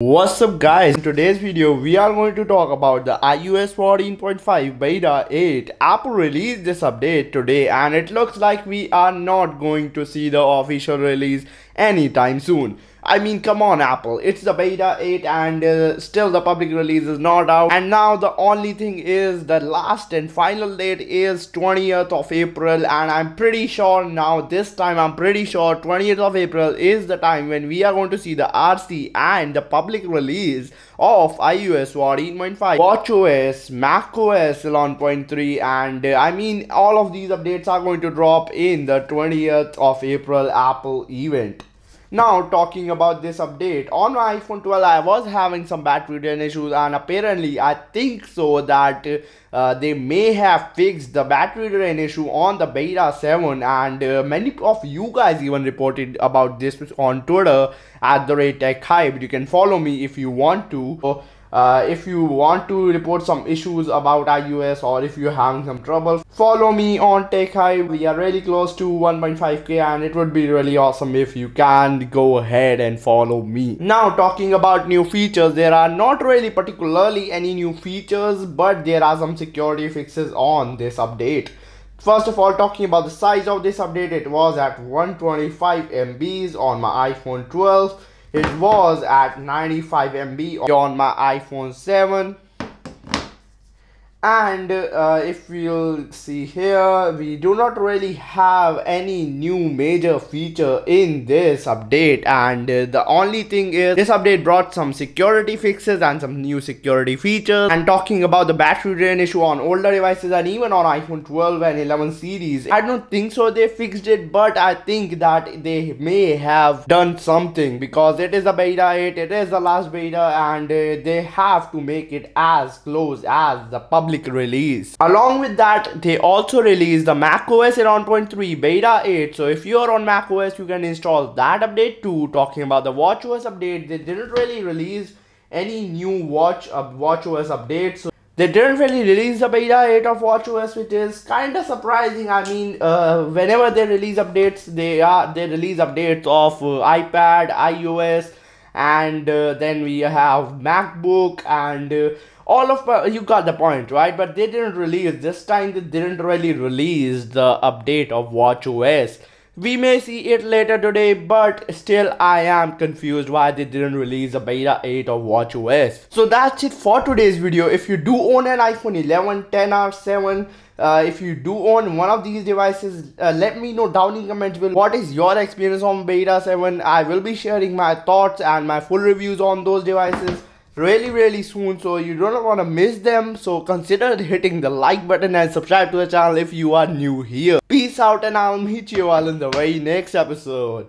What's up guys, in today's video we are going to talk about the iOS 14.5 beta 8. Apple released this update today and it looks like we are not going to see the official release anytime soon. I mean, come on, Apple. It's the beta 8 and uh, still the public release is not out. And now the only thing is the last and final date is 20th of April. And I'm pretty sure now, this time, I'm pretty sure 20th of April is the time when we are going to see the RC and the public release of iOS 14.5, WatchOS, macOS 11.3, and uh, I mean, all of these updates are going to drop in the 20th of April Apple event. Now talking about this update, on my iPhone 12 I was having some battery drain issues and apparently I think so that uh, they may have fixed the battery drain issue on the beta 7 and uh, many of you guys even reported about this on Twitter at the rate tech hype. You can follow me if you want to. Uh, if you want to report some issues about iOS or if you're having some trouble, follow me on TechHype. We are really close to 1.5k and it would be really awesome if you can go ahead and follow me. Now talking about new features, there are not really particularly any new features, but there are some security fixes on this update. First of all, talking about the size of this update, it was at 125 MBs on my iPhone 12 it was at 95 MB on my iPhone 7 and uh, if we'll see here we do not really have any new major feature in this update. And uh, the only thing is this update brought some security fixes and some new security features. And talking about the battery drain issue on older devices and even on iphone 12 and 11 series i don't think so they fixed it but i think that they may have done something because it is a beta 8 it is the last beta and uh, they have to make it as close as the public public release. Along with that, they also released the macOS 11.3 beta 8. So if you are on macOS, you can install that update too. Talking about the watchOS update, they didn't really release any new watch uh, watchOS updates. So they didn't really release the beta 8 of watchOS, which is kind of surprising. I mean, uh, whenever they release updates, they are they release updates of uh, iPad, iOS, and uh, then we have MacBook and uh, all of uh, you got the point right? But they didn't release this time they didn't really release the update of watchOS we may see it later today, but still I am confused why they didn't release a beta 8 of WatchOS. So that's it for today's video. If you do own an iPhone 11, 10 or 7, uh, if you do own one of these devices, uh, let me know down in the comments below what is your experience on beta 7. I will be sharing my thoughts and my full reviews on those devices really really soon so you don't want to miss them. So consider hitting the like button and subscribe to the channel if you are new here. Peace out and i'll meet you all in the very next episode